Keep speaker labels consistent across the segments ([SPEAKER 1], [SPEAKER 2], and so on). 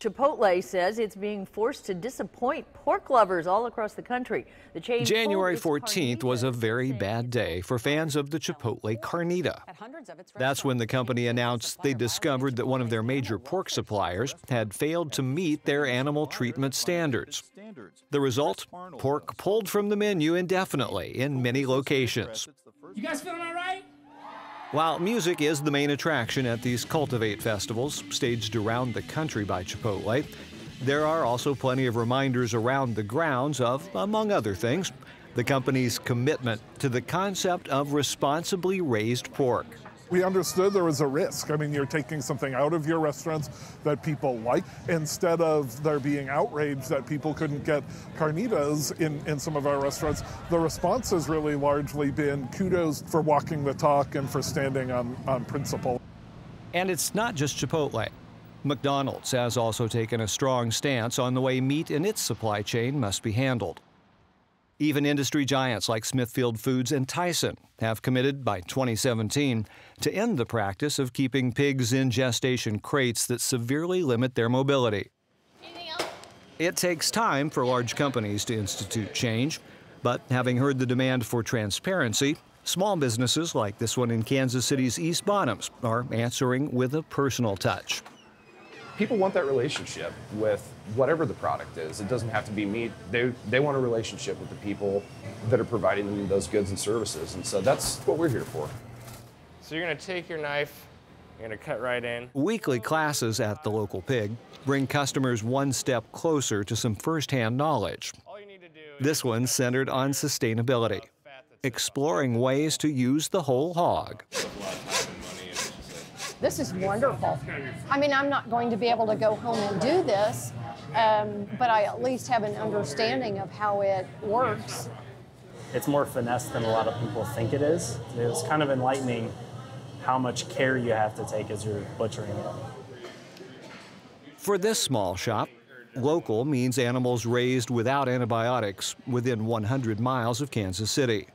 [SPEAKER 1] Chipotle says it's being forced to disappoint pork lovers all across the country. The chain
[SPEAKER 2] January 14th was a very bad day for fans of the Chipotle Carnita. That's when the company announced they discovered that one of their major pork suppliers had failed to meet their animal treatment standards. The result? Pork pulled from the menu indefinitely in many locations.
[SPEAKER 3] You guys feeling all right?
[SPEAKER 2] While music is the main attraction at these Cultivate festivals, staged around the country by Chipotle, there are also plenty of reminders around the grounds of, among other things, the company's commitment to the concept of responsibly raised pork.
[SPEAKER 4] We understood there was a risk. I mean, you're taking something out of your restaurants that people like instead of there being outrage that people couldn't get carnitas in, in some of our restaurants. The response has really largely been kudos for walking the talk and for standing on, on principle.
[SPEAKER 2] And it's not just Chipotle. McDonald's has also taken a strong stance on the way meat in its supply chain must be handled. Even industry giants like Smithfield Foods and Tyson have committed by 2017 to end the practice of keeping pigs in gestation crates that severely limit their mobility. It takes time for large companies to institute change, but having heard the demand for transparency, small businesses like this one in Kansas City's East Bottoms are answering with a personal touch
[SPEAKER 5] people want that relationship with whatever the product is. It doesn't have to be meat. They, they want a relationship with the people that are providing them those goods and services. And so that's what we're here for.
[SPEAKER 6] So you're going to take your knife, you're going to cut right in.
[SPEAKER 2] Weekly classes at the local pig bring customers one step closer to some firsthand knowledge. This one's centered on sustainability, exploring ways to use the whole hog.
[SPEAKER 7] This is wonderful. I mean, I'm not going to be able to go home and do this, um, but I at least have an understanding of how it works.
[SPEAKER 8] It's more finesse than a lot of people think it is. It's kind of enlightening how much care you have to take as you're butchering it.
[SPEAKER 2] For this small shop, local means animals raised without antibiotics within 100 miles of Kansas City.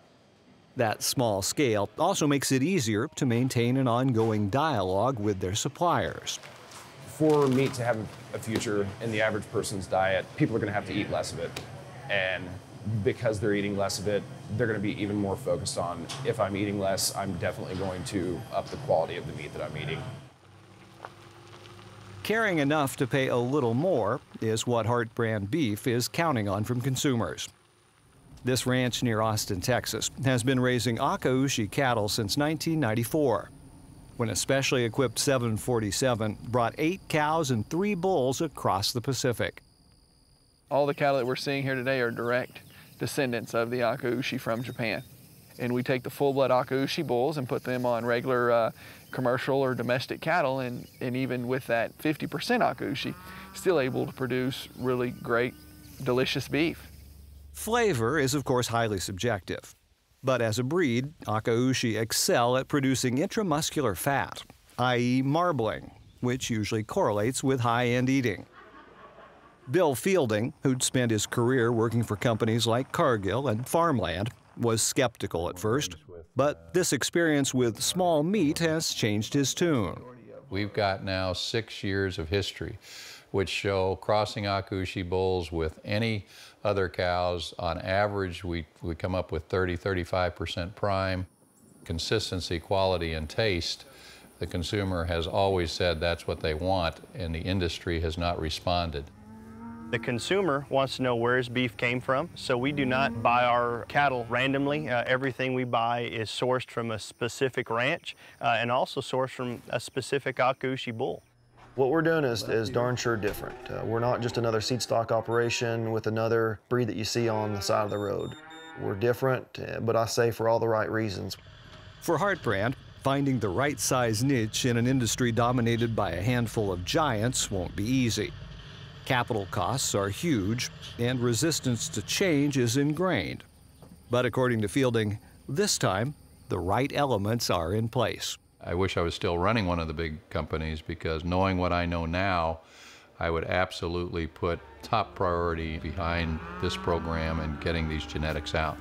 [SPEAKER 2] That small scale also makes it easier to maintain an ongoing dialogue with their suppliers.
[SPEAKER 5] For meat to have a future in the average person's diet, people are going to have to eat less of it. And because they're eating less of it, they're going to be even more focused on if I'm eating less, I'm definitely going to up the quality of the meat that I'm eating.
[SPEAKER 2] Caring enough to pay a little more is what Heart Brand Beef is counting on from consumers. This ranch near Austin, Texas, has been raising Akaushi cattle since 1994, when a specially equipped 747 brought eight cows and three bulls across the Pacific.
[SPEAKER 9] All the cattle that we're seeing here today are direct descendants of the Akaushi from Japan. And we take the full-blood Akaushi bulls and put them on regular uh, commercial or domestic cattle, and, and even with that 50% Akaushi, still able to produce really great, delicious beef.
[SPEAKER 2] Flavor is, of course, highly subjective. But as a breed, Akaushi excel at producing intramuscular fat, i.e., marbling, which usually correlates with high end eating. Bill Fielding, who'd spent his career working for companies like Cargill and Farmland, was skeptical at first, but this experience with small meat has changed his tune.
[SPEAKER 10] We've got now six years of history which show crossing Akaushi bulls with any other cows. On average, we, we come up with 30, 35% prime. Consistency, quality, and taste, the consumer has always said that's what they want, and the industry has not responded.
[SPEAKER 8] The consumer wants to know where his beef came from, so we do not buy our cattle randomly. Uh, everything we buy is sourced from a specific ranch uh, and also sourced from a specific Akaushi bull.
[SPEAKER 11] What we're doing is, is darn sure different. Uh, we're not just another seed stock operation with another breed that you see on the side of the road. We're different, uh, but I say for all the right reasons.
[SPEAKER 2] For Heart Brand, finding the right size niche in an industry dominated by a handful of giants won't be easy. Capital costs are huge, and resistance to change is ingrained. But according to Fielding, this time, the right elements are in place.
[SPEAKER 10] I wish I was still running one of the big companies because knowing what I know now, I would absolutely put top priority behind this program and getting these genetics out.